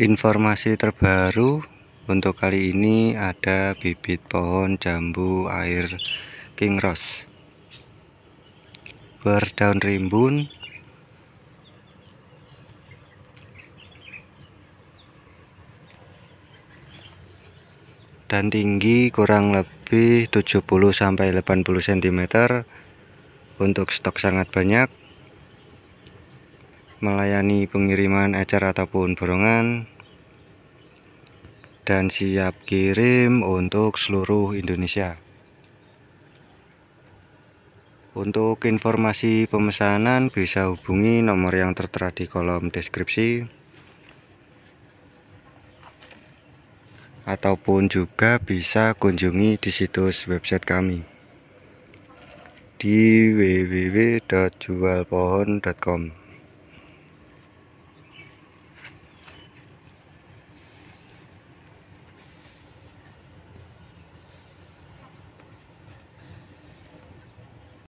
Informasi terbaru untuk kali ini ada bibit pohon jambu air King Rose. Berdaun rimbun. Dan tinggi kurang lebih 70-80 cm untuk stok sangat banyak melayani pengiriman ecer ataupun borongan dan siap kirim untuk seluruh Indonesia. Untuk informasi pemesanan bisa hubungi nomor yang tertera di kolom deskripsi ataupun juga bisa kunjungi di situs website kami di www.jualpohon.com